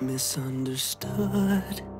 misunderstood.